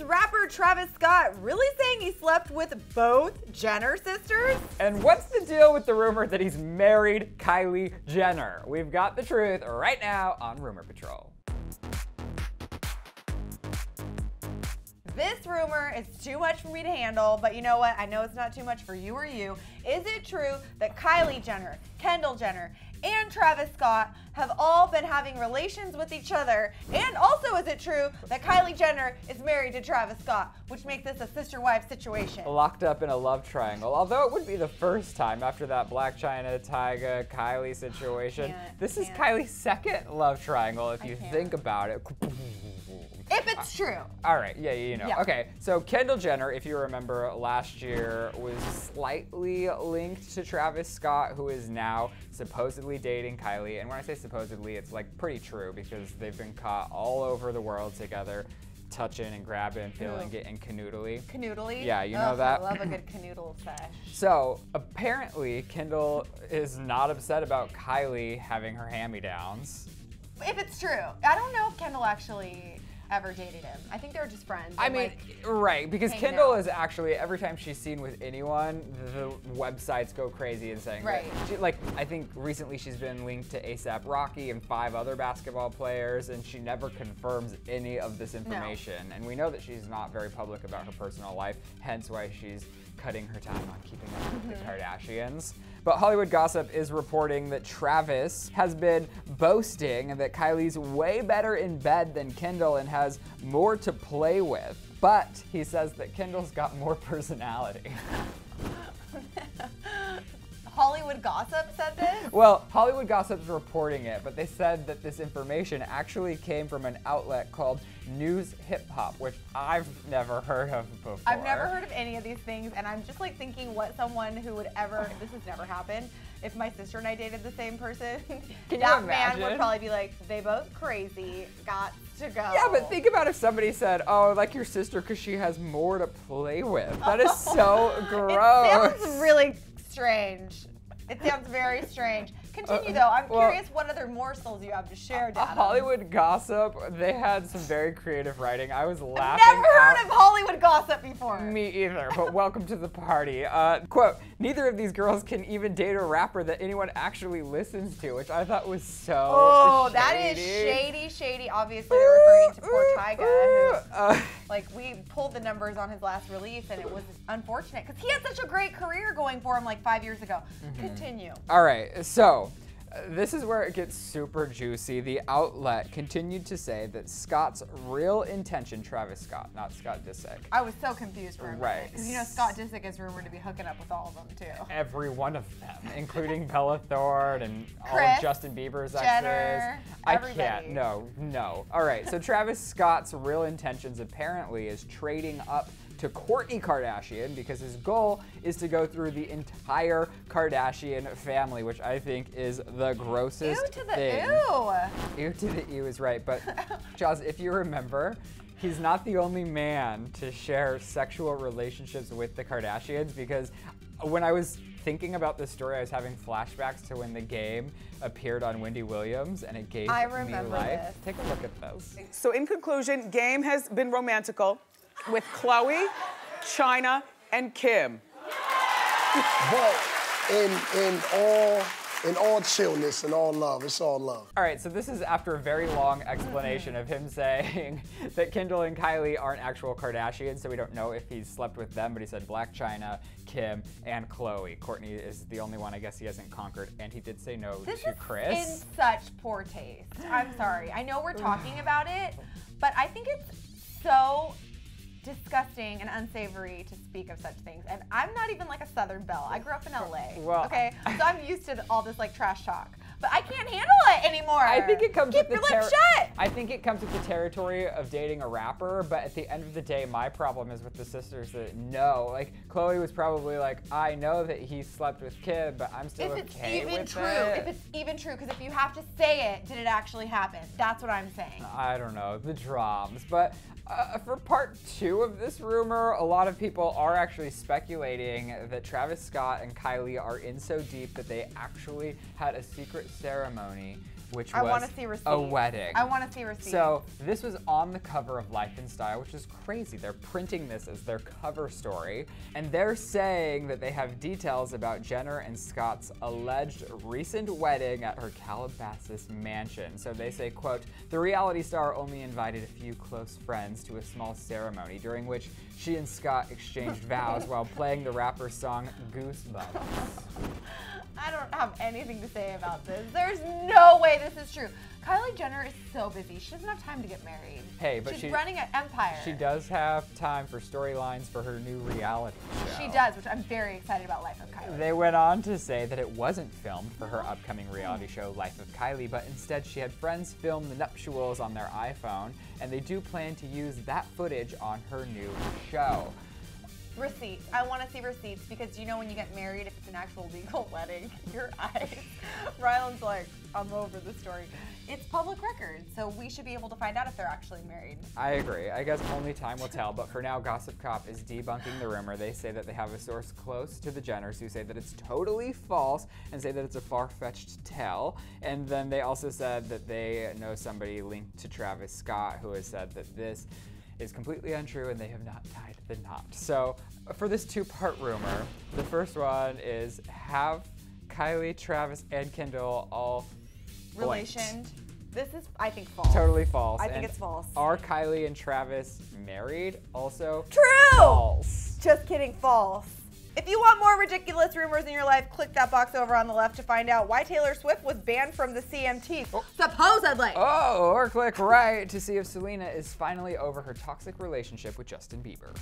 Is rapper Travis Scott really saying he slept with both Jenner sisters? And what's the deal with the rumor that he's married Kylie Jenner? We've got the truth right now on Rumor Patrol. This rumor is too much for me to handle, but you know what? I know it's not too much for you or you. Is it true that Kylie Jenner, Kendall Jenner, and Travis Scott have all been having relations with each other? And also, is it true that Kylie Jenner is married to Travis Scott, which makes this a sister wife situation? Locked up in a love triangle. Although it would be the first time after that Blac Chyna, Tyga, Kylie situation. This is. Kylie's second love triangle if I you can't. think about it. If it's uh, true. All right, yeah, you know. Yeah. Okay, so Kendall Jenner, if you remember last year, was slightly linked to Travis Scott, who is now supposedly dating Kylie. And when I say supposedly, it's like pretty true because they've been caught all over the world together, touching and grabbing, and feeling, it getting canoodly. Canoodly? Yeah, you know that. I love a good canoodle sesh. So apparently, Kendall is not upset about Kylie having her hand-me-downs. If it's true, I don't know if Kendall actually ever dated him. I think they're just friends. I mean, like, right, because Kendall out. is actually every time she's seen with anyone, the websites go crazy and saying, Right. she, like, I think recently she's been linked to ASAP Rocky and five other basketball players, and she never confirms any of this information. And we know that she's not very public about her personal life, hence why she's cutting her time on keeping up with Mm-hmm. the Kardashians. But Hollywood Gossip is reporting that Travis has been boasting that Kylie's way better in bed than Kendall and has more to play with. But he says that Kendall's got more personality. Hollywood Gossip said this. Well, Hollywood Gossip's reporting it, but they said that this information actually came from an outlet called News Hip Hop, which I've never heard of before. I've never heard of any of these things, and I'm just like thinking what someone who would ever, this has never happened, if my sister and I dated the same person, you that man would probably be like, they both crazy, got to go. Yeah, but think about if somebody said, "Oh, I like your sister because she has more to play with." That is so gross. It sounds really strange. It sounds very strange. Continue Uh, though. I'm well- curious what other morsels you have to share, Dad. Hollywood gossip, they had some very creative writing. I was laughing. I've never heard out- of Hollywood Gossip before. Me either, but welcome to the party. Uh, quote, neither of these girls can even date a rapper that anyone actually listens to, which I thought was so Oh, that is shady, shady. Obviously, they're referring to poor Tyga, who Uh, like we pulled the numbers on his last release and it was unfortunate because he had such a great career going for him like five years ago Mm-hmm. continue All right, so this is where it gets super juicy. The outlet continued to say that Scott's real intention, Travis Scott, not Scott Disick, i was so confused for a Right. because you know scott disick is rumored to be hooking up with all of them too every one of them, including Bella Thorne and all Kris, of Justin Bieber's Jenner, exes. I can't. No, no. All right. So Travis Scott's real intentions apparently is trading up to Kourtney Kardashian because his goal is to go through the entire Kardashian family, which I think is the grossest ew to the thing. ew Ew to the ew is right, but Jaws, if you remember, he's not the only man to share sexual relationships with the Kardashians because when I was thinking about this story, I was having flashbacks to when the game appeared on Wendy Williams and it gave I me remember life. this. Take a look at those. So in conclusion, Game has been romantical with Khloé, Chyna, and Kim. But in in all in all chillness and all love, it's all love. All right, so this is after a very long explanation of him saying that Kendall and Kylie aren't actual Kardashians, so we don't know if he's slept with them, but he said Blac Chyna, Kim, and Khloé. Kourtney is the only one I guess he hasn't conquered, and he did say no this to is Chris. in such poor taste i'm sorry i know we're talking about it but i think it's so disgusting and unsavory to speak of such things. And I'm not even like a Southern belle. I grew up in LA. Well- okay, so I'm used to all this like trash talk. But I can't handle it anymore. I think it comes Keep with your the lips shut. I think it comes with the territory of dating a rapper, but at the end of the day, my problem is with the sisters that know. Like Khloé was probably like, I know that he slept with Kid, but I'm still if it's okay even with true, it. if it's even true, because if you have to say it, did it actually happen? That's what I'm saying. I don't know, the drums. But uh, for part two of this rumor, a lot of people are actually speculating that Travis Scott and Kylie are in so deep that they actually had a secret ceremony which I was want to see a wedding. I want to see receipts. So this was on the cover of Life and Style, which is crazy. They're printing this as their cover story, and they're saying that they have details about Jenner and Scott's alleged recent wedding at her Calabasas mansion. So they say, quote, the reality star only invited a few close friends to a small ceremony during which she and Scott exchanged vows while playing the rapper's song Goosebumps. Have anything to say about this. There's no way this is true. Kylie Jenner is so busy. She doesn't have time to get married. Hey, but she's she- running an empire. She does have time for storylines for her new reality show. She does, which I'm very excited about. Life of Kylie. They went on to say that it wasn't filmed for her upcoming reality show, Life of Kylie, but instead she had friends film the nuptials on their iPhone, and they do plan to use that footage on her new show. Receipts. I want to see receipts because you know when you get married, if it's an actual legal wedding, your eyes. Ryland's like, I'm over the story. It's public record, so we should be able to find out if they're actually married. I agree. I guess only time will tell, but for now, Gossip Cop is debunking the rumor. They say that they have a source close to the Jenners who say that it's totally false and say that it's a far fetched tale. And then they also said that they know somebody linked to Travis Scott who has said that this is completely untrue and they have not tied the knot. So, for this two part rumor, the first one is have Kylie, Travis, and Kendall all blanked. This is, I think, false. Totally false. I think And it's false. Are Kylie and Travis married? Also True! false. Just kidding, false. If you want more ridiculous rumors in your life, click that box over on the left to find out why Taylor Swift was banned from the CMT. Supposedly. Oh, or click right to see if Selena is finally over her toxic relationship with Justin Bieber.